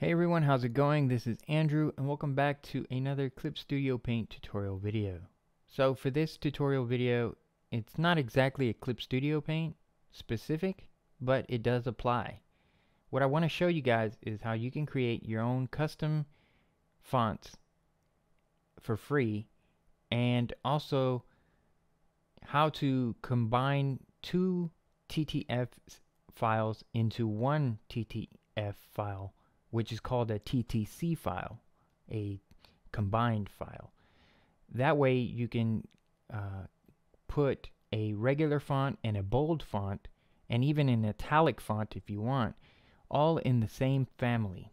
Hey everyone, how's it going? This is Andrew and welcome back to another Clip Studio Paint tutorial video. So for this tutorial video, it's not exactly a Clip Studio Paint specific, but it does apply. What I want to show you guys is how you can create your own custom fonts for free and also how to combine two TTF files into one TTF file which is called a TTC file, a combined file. That way you can uh, put a regular font and a bold font and even an italic font if you want, all in the same family.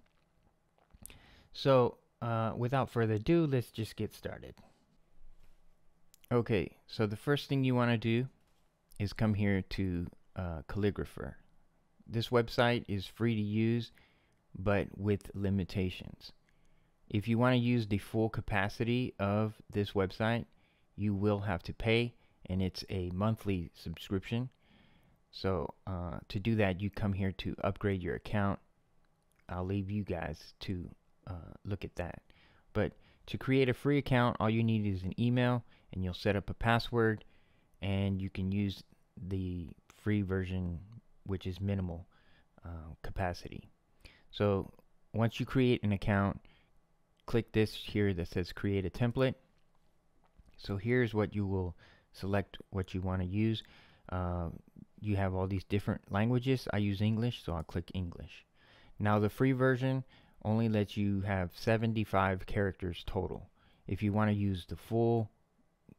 So uh, without further ado, let's just get started. Okay, so the first thing you want to do is come here to uh, Calligraphr. This website is free to use but with limitations. If you want to use the full capacity of this website, you will have to pay, and it's a monthly subscription. So uh, to do that, you come here to upgrade your account. I'll leave you guys to uh, look at that. But to create a free account, all you need is an email, and you'll set up a password, and you can use the free version, which is minimal uh, capacity. So once you create an account, click this here that says create a template. So here's what you will select what you want to use. Uh, you have all these different languages. I use English, so I'll click English. Now the free version only lets you have 75 characters total. If you want to use the full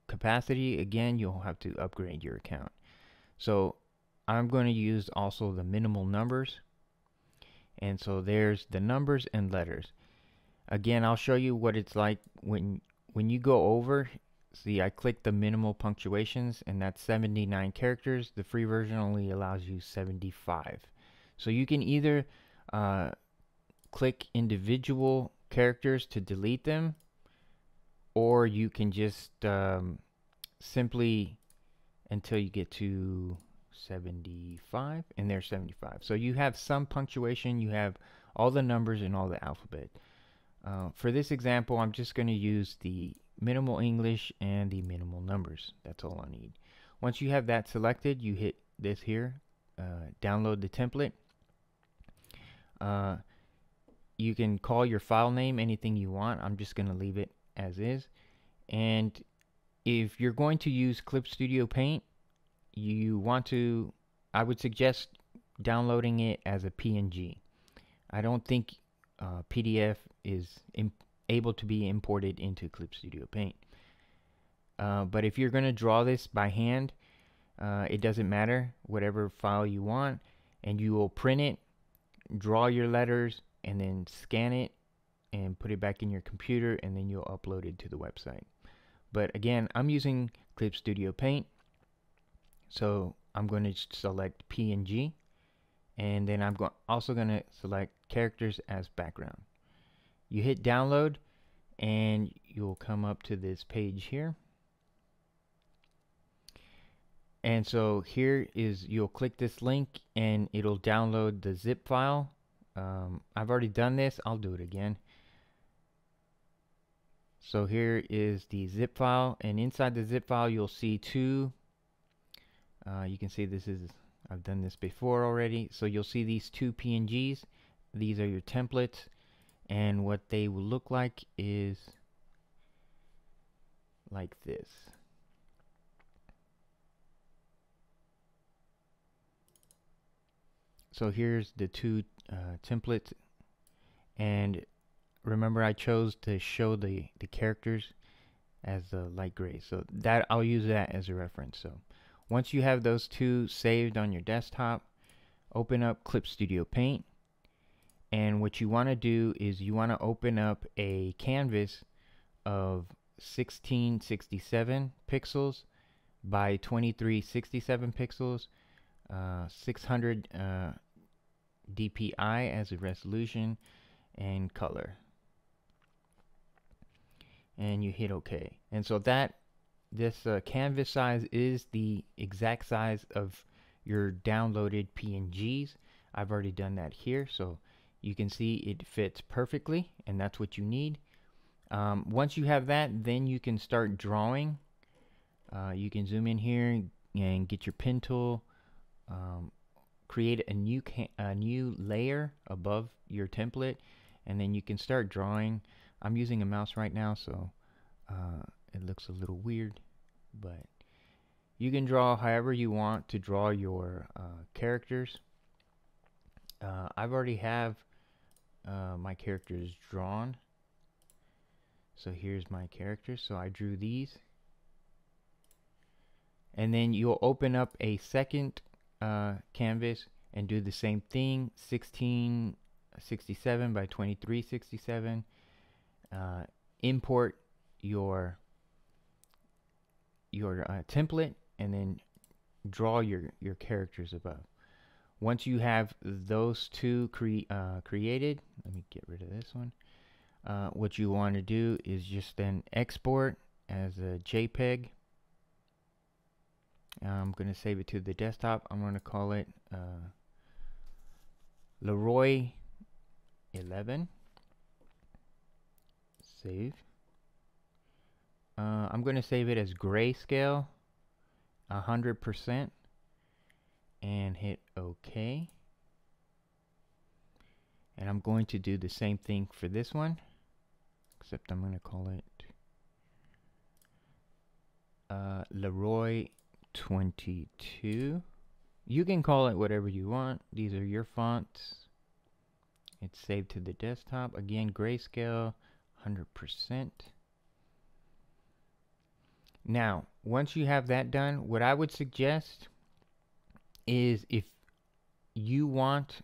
capacity, again, you'll have to upgrade your account. So I'm going to use also the minimal numbers and so there's the numbers and letters. Again I'll show you what it's like when when you go over see I click the minimal punctuations and that's 79 characters. The free version only allows you 75 so you can either uh, click individual characters to delete them or you can just um, simply until you get to 75 and there's 75 so you have some punctuation you have all the numbers and all the alphabet. Uh, for this example I'm just going to use the minimal English and the minimal numbers. That's all I need. Once you have that selected you hit this here uh, download the template. Uh, you can call your file name anything you want. I'm just going to leave it as is. And if you're going to use Clip Studio Paint you want to, I would suggest downloading it as a PNG. I don't think uh, PDF is able to be imported into Clip Studio Paint. Uh, but if you're going to draw this by hand, uh, it doesn't matter, whatever file you want, and you will print it, draw your letters, and then scan it and put it back in your computer, and then you'll upload it to the website. But again, I'm using Clip Studio Paint. So I'm going to select PNG and then I'm go also going to select characters as background. You hit download and you'll come up to this page here. And so here is you'll click this link and it'll download the zip file. Um, I've already done this. I'll do it again. So here is the zip file and inside the zip file you'll see two uh, you can see this is, I've done this before already. So you'll see these two PNGs. These are your templates. And what they will look like is like this. So here's the two uh, templates. And remember I chose to show the, the characters as the light gray. So that I'll use that as a reference. So once you have those two saved on your desktop, open up Clip Studio Paint. And what you want to do is you want to open up a canvas of 1667 pixels by 2367 pixels, uh, 600 uh, DPI as a resolution, and color. And you hit OK. And so that this uh, canvas size is the exact size of your downloaded PNGs. I've already done that here, so you can see it fits perfectly and that's what you need. Um, once you have that then you can start drawing. Uh, you can zoom in here and get your pen tool. Um, create a new a new layer above your template and then you can start drawing. I'm using a mouse right now so uh, it looks a little weird but you can draw however you want to draw your uh, characters. Uh, I've already have uh, my characters drawn. So here's my characters so I drew these. And then you'll open up a second uh, canvas and do the same thing 1667 by 2367 uh, import your your uh, template and then draw your your characters above once you have those two cre uh, created let me get rid of this one uh, what you want to do is just then export as a JPEG I'm going to save it to the desktop. I'm going to call it uh, Leroy 11. Save. Uh, I'm going to save it as grayscale 100% and hit OK. And I'm going to do the same thing for this one, except I'm going to call it uh, Leroy 22. You can call it whatever you want. These are your fonts. It's saved to the desktop. Again, grayscale, 100%. Now, once you have that done, what I would suggest is if you want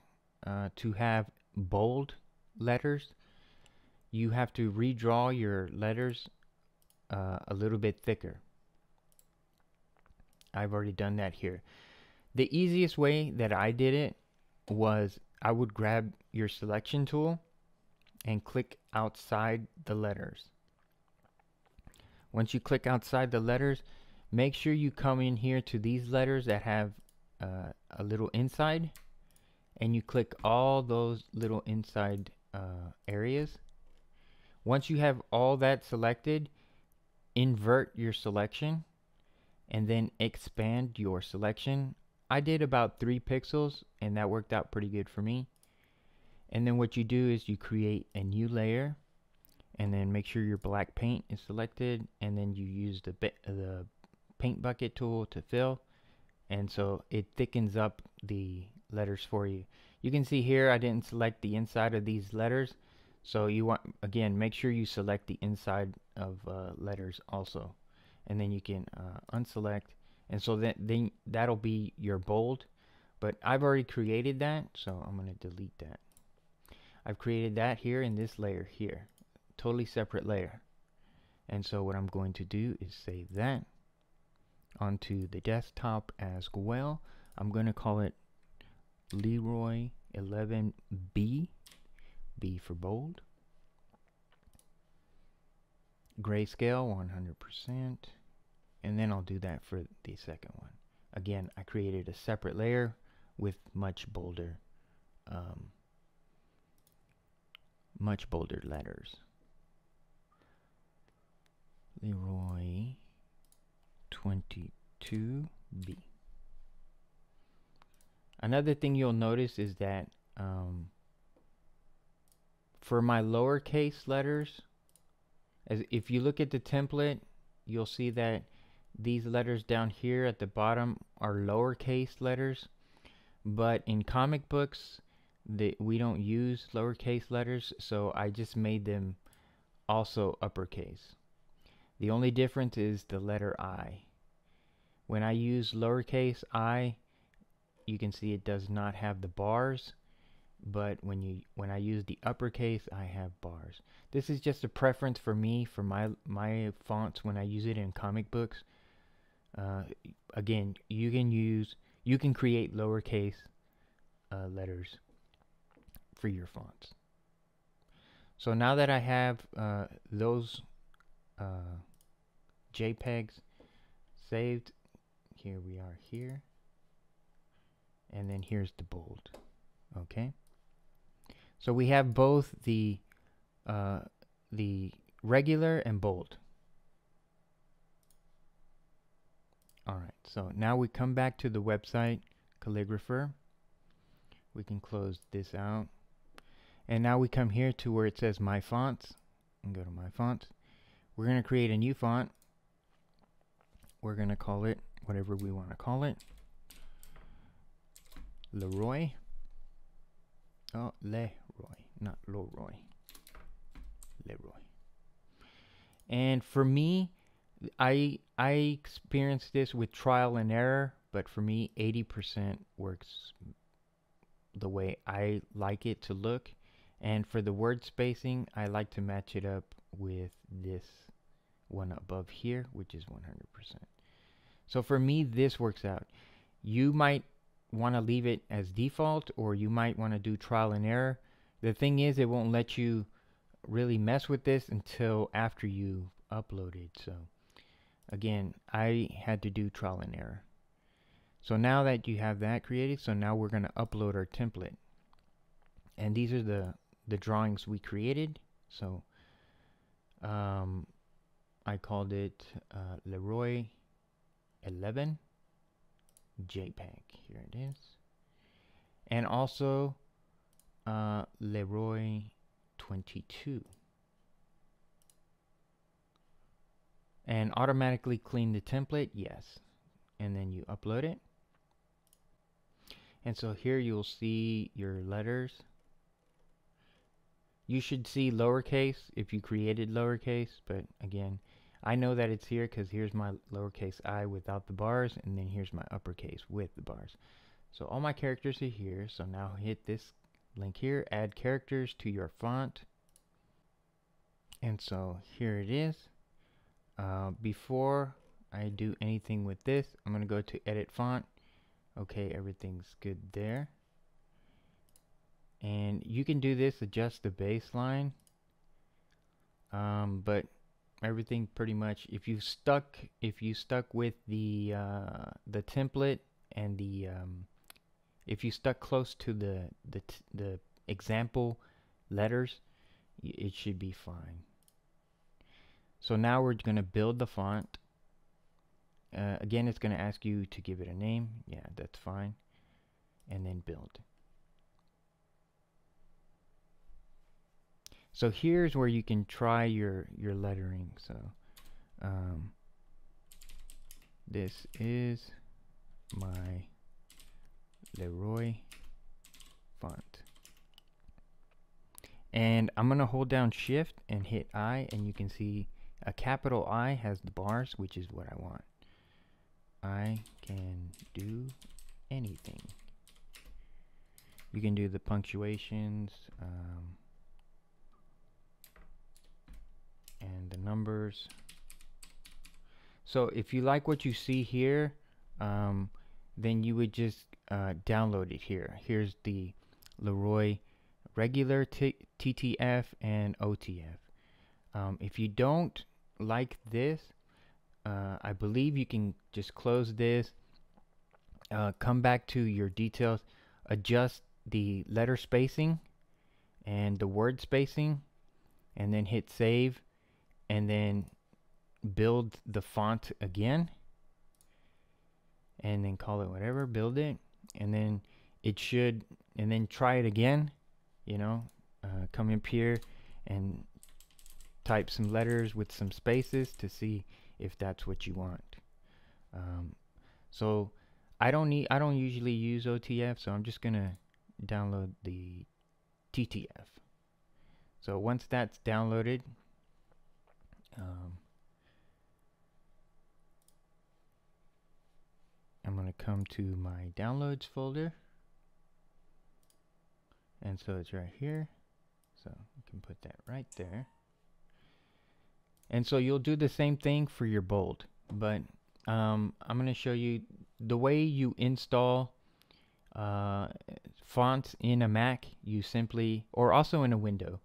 uh, to have bold letters, you have to redraw your letters uh, a little bit thicker. I've already done that here. The easiest way that I did it was I would grab your selection tool and click outside the letters. Once you click outside the letters, make sure you come in here to these letters that have uh, a little inside and you click all those little inside uh, areas. Once you have all that selected, invert your selection and then expand your selection. I did about 3 pixels and that worked out pretty good for me. And then what you do is you create a new layer and then make sure your black paint is selected and then you use the, the paint bucket tool to fill. And so it thickens up the letters for you. You can see here I didn't select the inside of these letters. So you want again make sure you select the inside of uh, letters also. And then you can uh, unselect. And so that then that'll be your bold. But I've already created that so I'm going to delete that. I've created that here in this layer here totally separate layer. And so what I'm going to do is save that onto the desktop as well. I'm going to call it Leroy 11B B for bold. Grayscale 100% and then I'll do that for the second one. Again I created a separate layer with much bolder um, much bolder letters Leroy 22B another thing you'll notice is that um, for my lowercase letters as if you look at the template you'll see that these letters down here at the bottom are lowercase letters. But in comic books they, we don't use lowercase letters so I just made them also uppercase the only difference is the letter I. When I use lowercase i you can see it does not have the bars but when you when I use the uppercase I have bars. This is just a preference for me for my my fonts when I use it in comic books. Uh, again you can use you can create lowercase uh, letters for your fonts. So now that I have uh, those uh, JPEGs saved here we are here and then here's the bold okay So we have both the uh, the regular and bold. Alright, so now we come back to the website Calligraphr. We can close this out. And now we come here to where it says My Fonts. And go to My Fonts. We're going to create a new font. We're going to call it whatever we want to call it. Leroy. Oh, Leroy, not Leroy. Leroy. And for me, I I experienced this with trial and error, but for me, 80% works the way I like it to look. And for the word spacing, I like to match it up with this one above here, which is 100%. So for me, this works out. You might want to leave it as default, or you might want to do trial and error. The thing is, it won't let you really mess with this until after you uploaded. So again, I had to do trial and error. So now that you have that created, so now we're going to upload our template. And these are the, the drawings we created. So um, I called it uh, Leroy 11 JPEG. Here it is. And also uh, Leroy 22. And automatically clean the template, yes. And then you upload it. And so here you'll see your letters. You should see lowercase if you created lowercase, but again, I know that it's here because here's my lowercase i without the bars, and then here's my uppercase with the bars. So all my characters are here, so now hit this link here, add characters to your font. And so here it is. Uh, before I do anything with this, I'm going to go to edit font. Okay, everything's good there. And you can do this, adjust the baseline. Um, but everything pretty much, if you stuck, if you stuck with the uh, the template and the um, if you stuck close to the the the example letters, it should be fine. So now we're going to build the font. Uh, again, it's going to ask you to give it a name. Yeah, that's fine. And then build. So here's where you can try your, your lettering. So um, this is my Leroy font. And I'm going to hold down shift and hit I and you can see a capital I has the bars, which is what I want. I can do anything. You can do the punctuations um, and the numbers. So if you like what you see here, um, then you would just uh, download it here. Here's the Leroy regular TTF and OTF. Um, if you don't like this, uh, I believe you can just close this, uh, come back to your details, adjust the letter spacing and the word spacing, and then hit save, and then build the font again, and then call it whatever, build it, and then it should, and then try it again, you know, uh, come up here and type some letters with some spaces to see if that's what you want. Um, so I don't need I don't usually use OTF so I'm just gonna download the TTF. So once that's downloaded um, I'm going to come to my downloads folder and so it's right here so you can put that right there and so you'll do the same thing for your bold. But um, I'm going to show you the way you install uh, fonts in a Mac. You simply, or also in a window,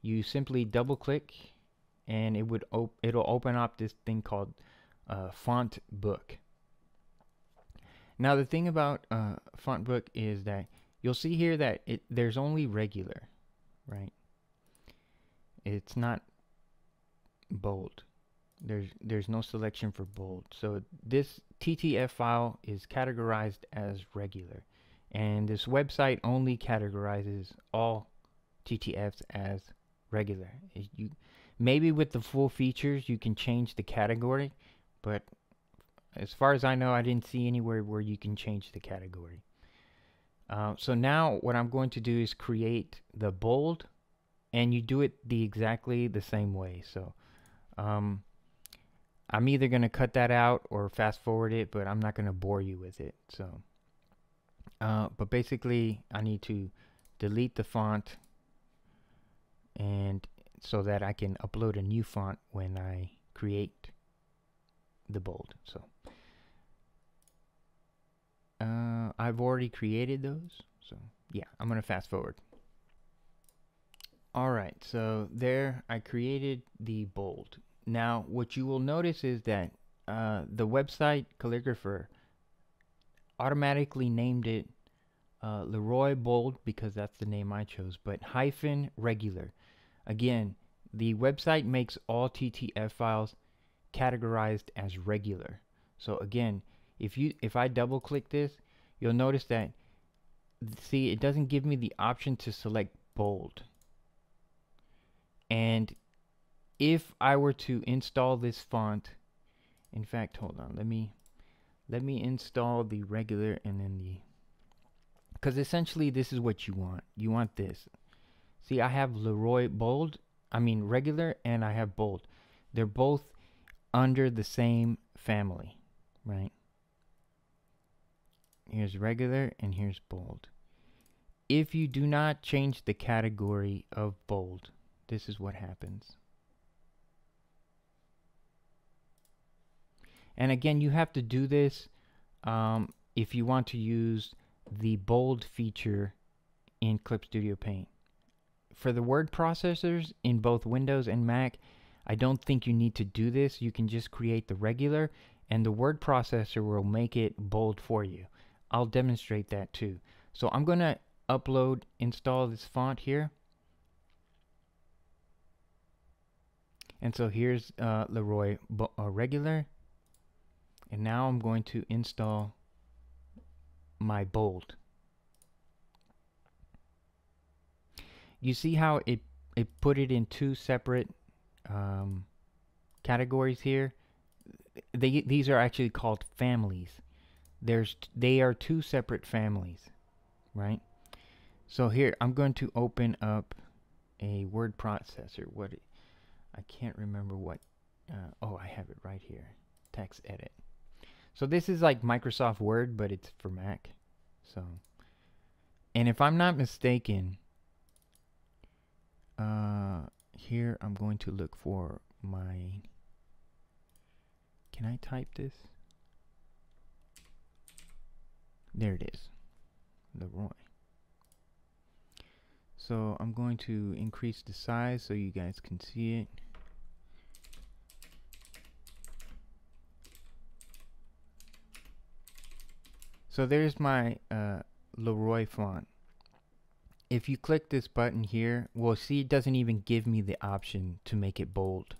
you simply double click and it would op it'll open up this thing called uh, Font Book. Now the thing about uh, Font Book is that you'll see here that it there's only regular. right? It's not bold. There's there's no selection for bold. So this TTF file is categorized as regular. And this website only categorizes all TTFs as regular. You maybe with the full features you can change the category, but as far as I know, I didn't see anywhere where you can change the category. Uh, so now what I'm going to do is create the bold and you do it the exactly the same way. So um, I'm either going to cut that out or fast forward it, but I'm not going to bore you with it. So, uh, but basically I need to delete the font and so that I can upload a new font when I create the bold. So uh, I've already created those. So yeah, I'm going to fast forward. Alright, so there I created the bold. Now what you will notice is that uh, the website Calligraphr automatically named it uh, Leroy Bold because that's the name I chose, but hyphen regular. Again, the website makes all TTF files categorized as regular. So again, if you if I double click this, you'll notice that see it doesn't give me the option to select bold. And if I were to install this font, in fact, hold on, let me let me install the regular and then the because essentially this is what you want. You want this. See, I have Leroy bold, I mean regular, and I have bold. They're both under the same family, right? Here's regular and here's bold. If you do not change the category of bold, this is what happens. And again, you have to do this um, if you want to use the bold feature in Clip Studio Paint. For the word processors in both Windows and Mac, I don't think you need to do this. You can just create the regular and the word processor will make it bold for you. I'll demonstrate that too. So I'm going to upload, install this font here. And so here's uh, Leroy uh, regular. And now I'm going to install my bold. You see how it, it put it in two separate um, categories here? They, these are actually called families there's they are two separate families, right? So here I'm going to open up a word processor. What I can't remember what. Uh, oh, I have it right here. Text edit. So this is like Microsoft Word, but it's for Mac. So, and if I'm not mistaken, uh, here I'm going to look for my. Can I type this? There it is. Leroy. So I'm going to increase the size so you guys can see it. So there's my uh, Leroy font. If you click this button here, well see it doesn't even give me the option to make it bold.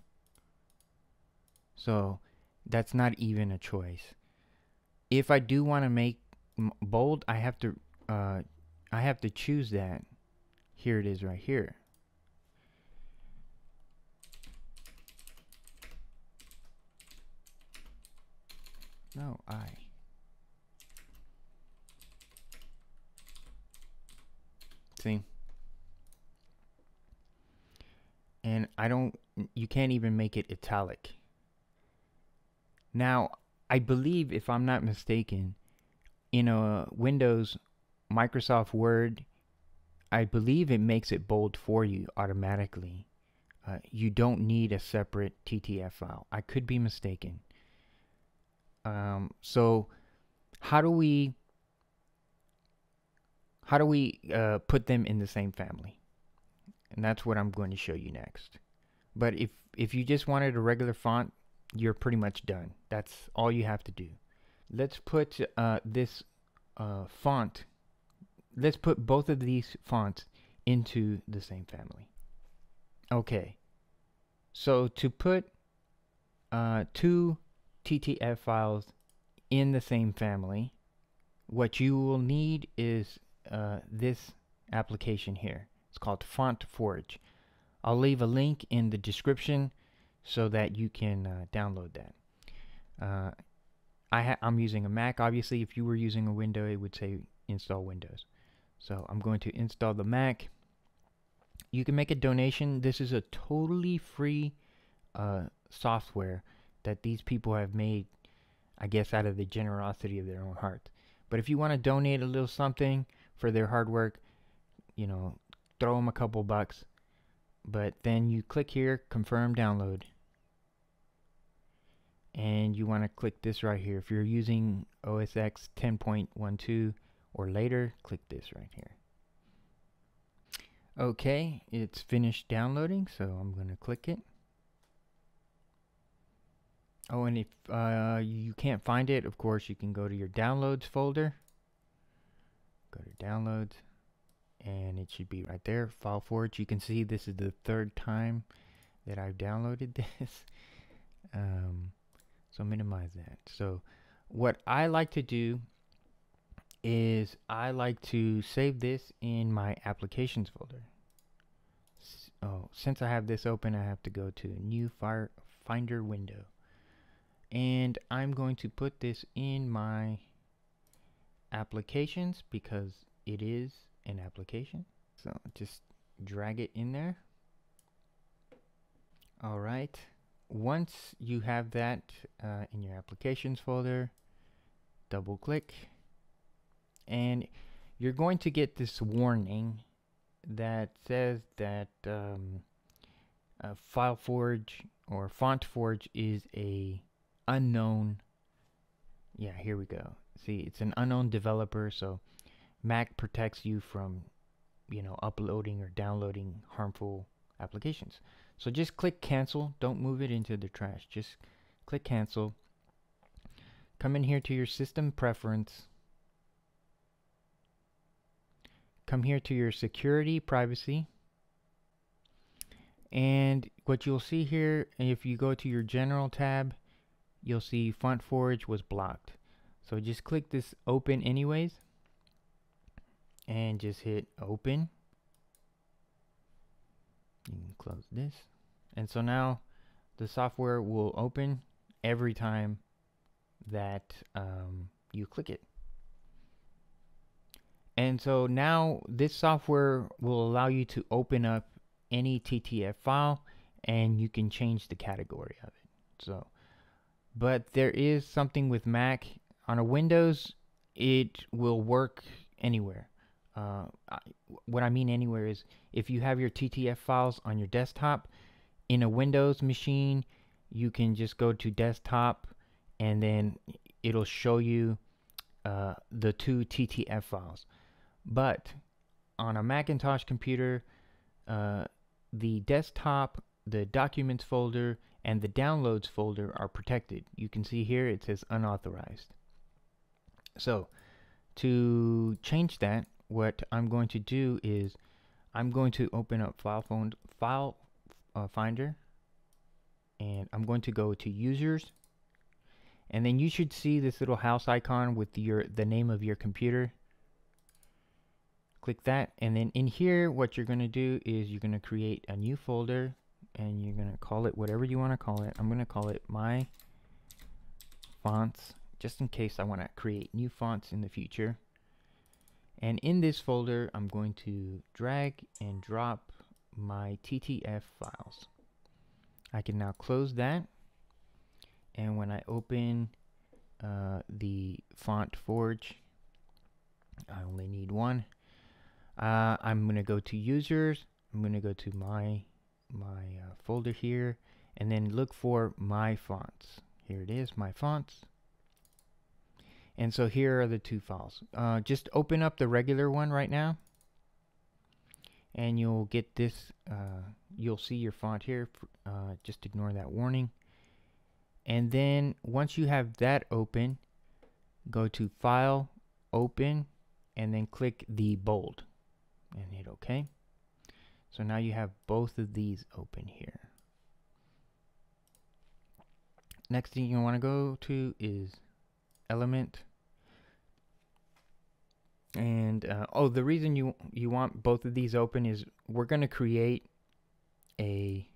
So that's not even a choice. If I do want to make bold, I have to uh, I have to choose that. Here it is right here. No, I. See? And I don't, you can't even make it italic. Now, I believe, if I'm not mistaken, in a Windows Microsoft Word, I believe it makes it bold for you automatically. Uh, you don't need a separate TTF file. I could be mistaken. Um, so how do we how do we uh, put them in the same family? And that's what I'm going to show you next. But if if you just wanted a regular font, you're pretty much done. That's all you have to do let's put uh, this uh, font, let's put both of these fonts into the same family. Okay, so to put uh, two TTF files in the same family, what you will need is uh, this application here. It's called FontForge. I'll leave a link in the description so that you can uh, download that. Uh, I am using a Mac. Obviously, if you were using a window, it would say install Windows. So I'm going to install the Mac. You can make a donation. This is a totally free uh, software that these people have made, I guess, out of the generosity of their own heart. But if you want to donate a little something for their hard work, you know, throw them a couple bucks. But then you click here, confirm download. And you want to click this right here. If you're using OS X 10.12 or later, click this right here. Okay, it's finished downloading, so I'm going to click it. Oh, and if uh, you can't find it, of course, you can go to your downloads folder. Go to downloads, and it should be right there, file forge. You can see this is the third time that I've downloaded this. um, so minimize that. So what I like to do is I like to save this in my applications folder. Oh, since I have this open, I have to go to new fire finder window and I'm going to put this in my applications because it is an application. So just drag it in there. Alright once you have that uh, in your applications folder double click and you're going to get this warning that says that um, uh, FileForge or FontForge is a unknown. Yeah here we go see it's an unknown developer so Mac protects you from you know uploading or downloading harmful applications. So just click cancel. Don't move it into the trash. Just click cancel. Come in here to your system preference. Come here to your security privacy. And what you'll see here if you go to your general tab you'll see FontForge was blocked. So just click this open anyways and just hit open. You can close this. And so now the software will open every time that um, you click it. And so now this software will allow you to open up any TTF file and you can change the category of it. So but there is something with Mac on a Windows it will work anywhere uh, I, what I mean anywhere is if you have your TTF files on your desktop in a Windows machine you can just go to desktop and then it'll show you uh, the two TTF files but on a Macintosh computer uh, the desktop the documents folder and the downloads folder are protected. You can see here it says unauthorized. So to change that, what I'm going to do is I'm going to open up File, phone, file uh, Finder and I'm going to go to Users and then you should see this little house icon with your the name of your computer click that and then in here what you're going to do is you're going to create a new folder and you're going to call it whatever you want to call it. I'm going to call it my fonts just in case I want to create new fonts in the future. And in this folder, I'm going to drag and drop my TTF files. I can now close that. And when I open uh, the FontForge, I only need one. Uh, I'm going to go to Users. I'm going to go to My my uh, folder here and then look for my fonts. Here it is, my fonts. And so here are the two files. Uh, just open up the regular one right now and you'll get this, uh, you'll see your font here. Uh, just ignore that warning. And then once you have that open, go to File, Open, and then click the bold and hit OK. So now you have both of these open here. Next thing you want to go to is element. And uh, oh, the reason you you want both of these open is we're going to create a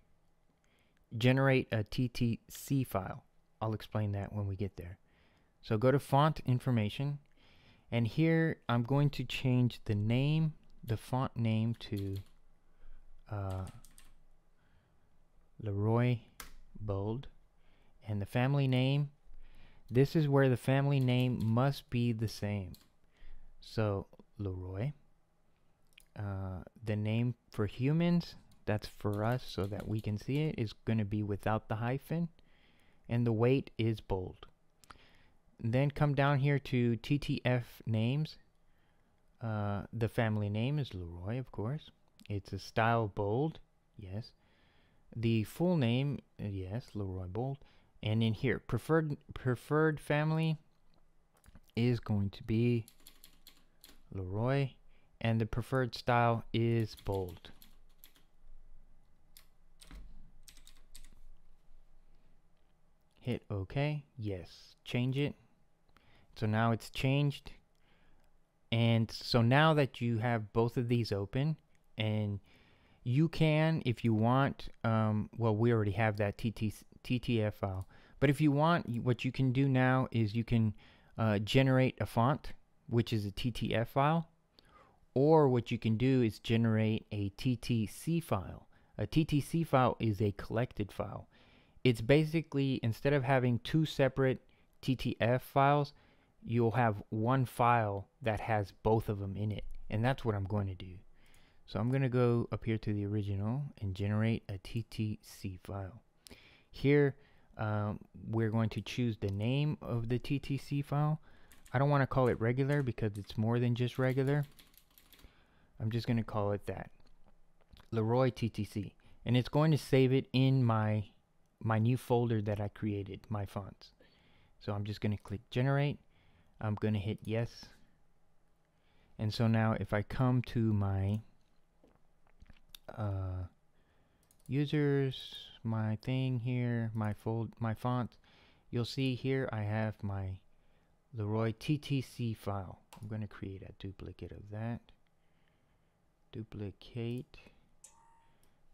generate a TTC file. I'll explain that when we get there. So go to font information and here I'm going to change the name, the font name to uh, Leroy Bold and the family name this is where the family name must be the same so Leroy uh, the name for humans that's for us so that we can see it is going to be without the hyphen and the weight is bold. Then come down here to TTF names. Uh, the family name is Leroy of course. It's a style bold yes. The full name yes Leroy bold. And in here preferred preferred family is going to be Leroy and the preferred style is bold. Hit OK. Yes. Change it. So now it's changed. And so now that you have both of these open and you can if you want um, well we already have that TT, TTF file. But if you want what you can do now is you can uh, generate a font which is a TTF file or what you can do is generate a TTC file. A TTC file is a collected file. It's basically instead of having two separate TTF files you'll have one file that has both of them in it and that's what I'm going to do. So I'm going to go up here to the original and generate a TTC file. Here um, we're going to choose the name of the TTC file I don't want to call it regular because it's more than just regular. I'm just going to call it that. Leroy TTC and it's going to save it in my my new folder that I created my fonts. So I'm just going to click generate. I'm going to hit yes. And so now if I come to my uh, users, my thing here, my fold, my font, you'll see here I have my Leroy TTC file. I'm going to create a duplicate of that. Duplicate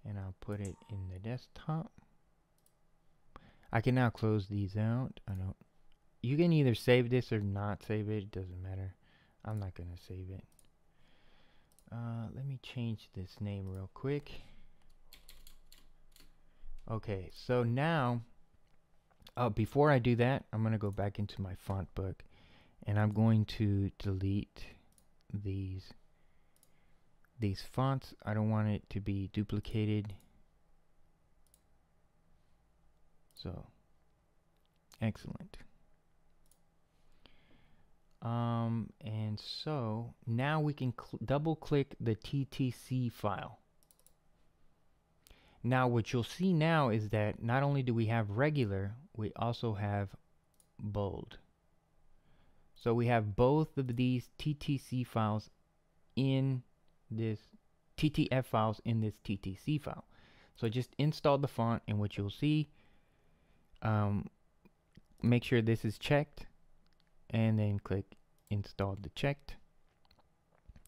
and I'll put it in the desktop. I can now close these out. I don't you can either save this or not save it. It doesn't matter. I'm not going to save it. Uh, let me change this name real quick. Okay, so now, uh, before I do that, I'm going to go back into my font book and I'm going to delete these these fonts. I don't want it to be duplicated. So, excellent. Um, and so now we can double click the TTC file. Now what you'll see now is that not only do we have regular, we also have bold. So we have both of these TTC files in this TTF files in this TTC file. So just install the font and what you'll see, um, make sure this is checked and then click install the checked.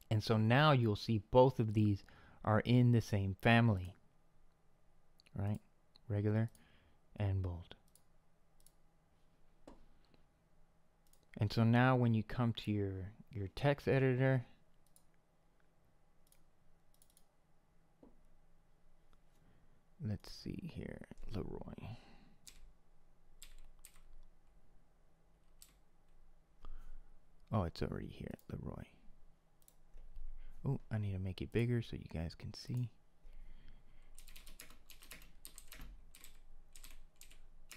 And so now you'll see both of these are in the same family right? Regular and bold and so now when you come to your your text editor let's see here Leroy Oh, it's already here, Leroy. Oh, I need to make it bigger so you guys can see.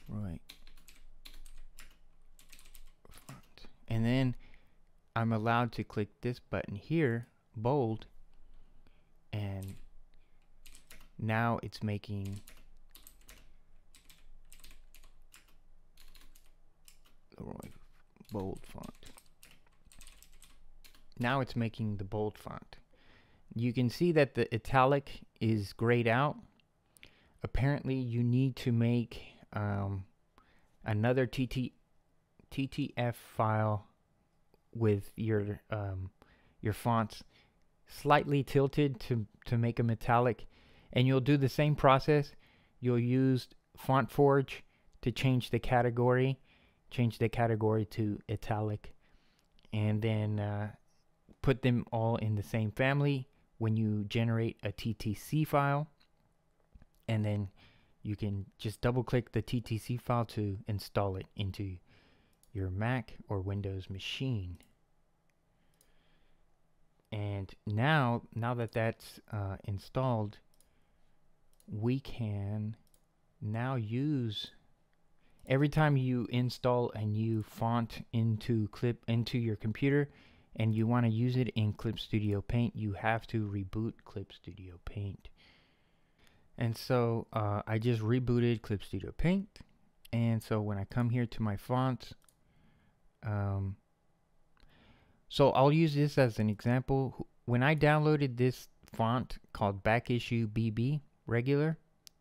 Right. And then I'm allowed to click this button here, bold, and now it's making bold font now it's making the bold font. You can see that the italic is grayed out. Apparently, you need to make um, another TT, TTF file with your um, your fonts slightly tilted to to make a metallic, and you'll do the same process. You'll use FontForge to change the category, change the category to italic, and then uh, put them all in the same family when you generate a TTC file and then you can just double click the TTC file to install it into your Mac or Windows machine. And now, now that that's uh, installed, we can now use every time you install a new font into clip into your computer and you want to use it in Clip Studio Paint, you have to reboot Clip Studio Paint. And so uh, I just rebooted Clip Studio Paint. And so when I come here to my fonts, um, so I'll use this as an example. When I downloaded this font called Back Issue BB regular,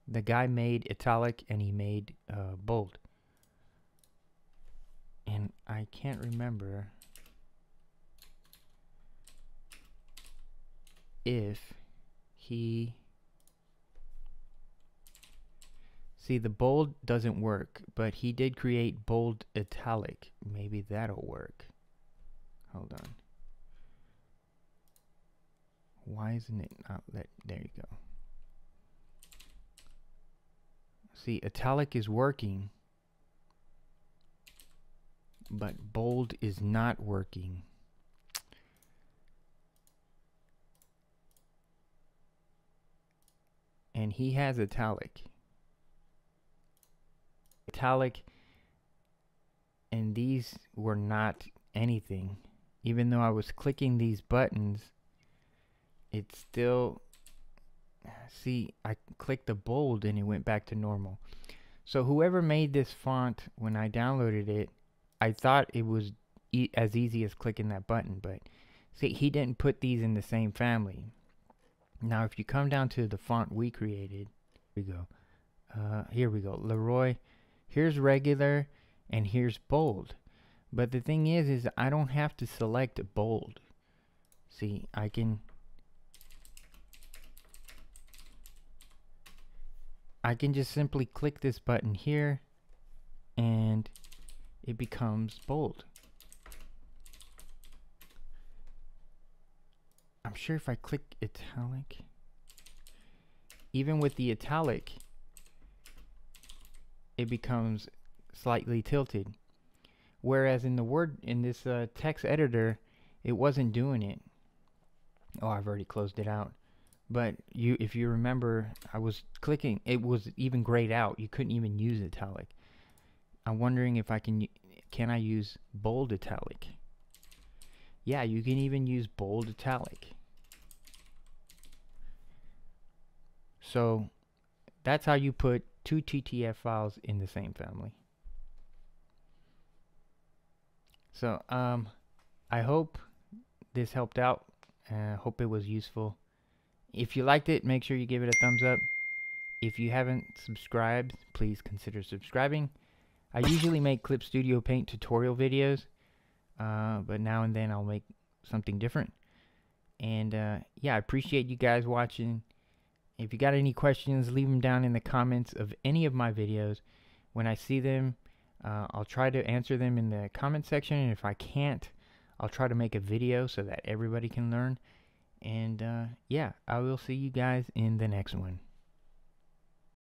the guy made italic and he made uh, bold. And I can't remember if he See, the bold doesn't work, but he did create bold italic. Maybe that'll work. Hold on. Why isn't it not let, there you go. See, italic is working, but bold is not working. And he has italic italic and these were not anything. Even though I was clicking these buttons it still see I clicked the bold and it went back to normal. So whoever made this font when I downloaded it I thought it was e as easy as clicking that button but see he didn't put these in the same family. Now if you come down to the font we created we go. Uh, here we go. Leroy here's regular and here's bold. But the thing is, is I don't have to select bold. See, I can, I can just simply click this button here and it becomes bold. I'm sure if I click italic, even with the italic, it becomes slightly tilted. Whereas in the word in this uh, text editor, it wasn't doing it. Oh, I've already closed it out. But you, if you remember, I was clicking. It was even grayed out. You couldn't even use italic. I'm wondering if I can. Can I use bold italic? Yeah, you can even use bold italic. So that's how you put two TTF files in the same family. So um, I hope this helped out. I uh, hope it was useful. If you liked it, make sure you give it a thumbs up. If you haven't subscribed, please consider subscribing. I usually make Clip Studio Paint tutorial videos, uh, but now and then I'll make something different. And uh, yeah, I appreciate you guys watching. If you got any questions, leave them down in the comments of any of my videos. When I see them, uh, I'll try to answer them in the comment section. And if I can't, I'll try to make a video so that everybody can learn. And uh, yeah, I will see you guys in the next one.